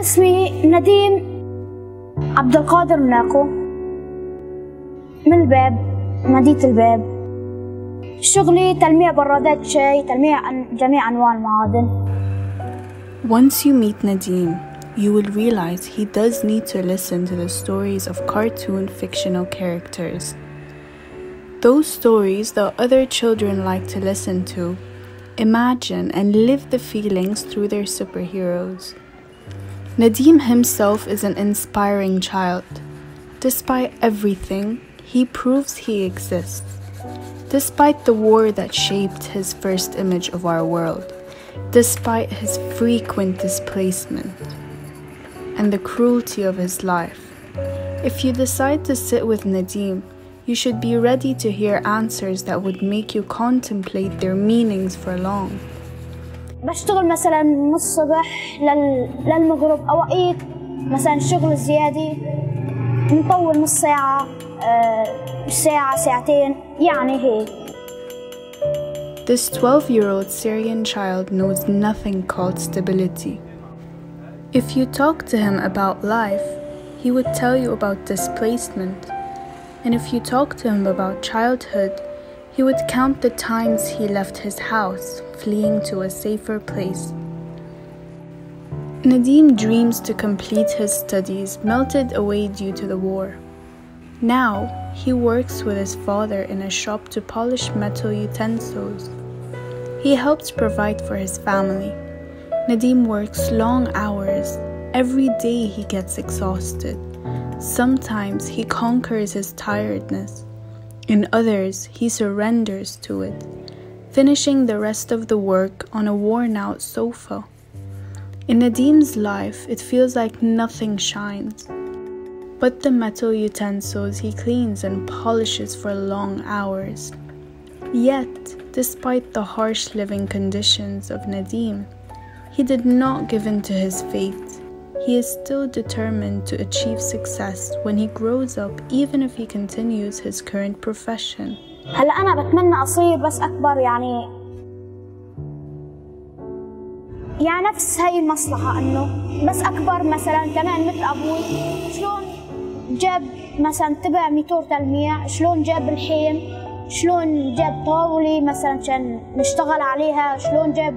اسمي نديم. عبد القادر من الباب مدينة الباب. شغلي تلميع برادات شاي تلميع جميع أنواع المعادن. Once you meet Nadeem, you will realize he does need to listen to the stories of cartoon fictional characters. Those stories that other children like to listen to, imagine and live the feelings through their superheroes. Nadeem himself is an inspiring child. Despite everything, he proves he exists. Despite the war that shaped his first image of our world, despite his frequent displacement and the cruelty of his life. If you decide to sit with Nadeem, you should be ready to hear answers that would make you contemplate their meanings for long. بشتغل مثلا من الصبح لل... للمغرب أوقات مثلا شغل زيادة نطول نص ساعة آه، ساعة ساعتين يعني هيك This 12 year old Syrian child knows nothing called stability. If you talk to him about life, he would tell you about displacement. And if you talk to him about childhood, he would count the times he left his house, fleeing to a safer place. Nadeem dreams to complete his studies melted away due to the war. Now, he works with his father in a shop to polish metal utensils. He helps provide for his family. Nadeem works long hours. Every day he gets exhausted. Sometimes he conquers his tiredness. In others, he surrenders to it, finishing the rest of the work on a worn out sofa. In Nadeem's life, it feels like nothing shines. But the metal utensils he cleans and polishes for long hours. Yet, despite the harsh living conditions of Nadeem, he did not give in to his fate. He is still determined to achieve success when he grows up, even if he continues his current profession. هلا أنا بتمنى أصير بس أكبر يعني يعني نفس هاي المصلحة إنه بس أكبر مثلا كمان مثل أبوي. شلون جاب مثلا تبع ميتور تلميع؟ شلون جاب الحين شلون جاب طاولة مثلا عشان نشتغل عليها؟ شلون جاب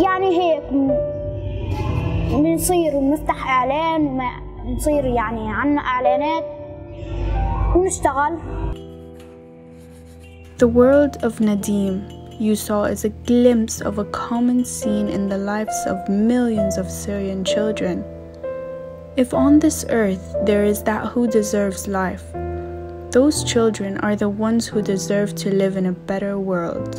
يعني هيك. بنصير اعلان بنصير يعني عنا اعلانات The world of Nadeem you saw is a glimpse of a common scene in the lives of millions of Syrian children. If on this earth there is that who deserves life, those children are the ones who deserve to live in a better world.